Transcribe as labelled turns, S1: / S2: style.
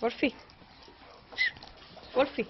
S1: Wolfie. Wolfie.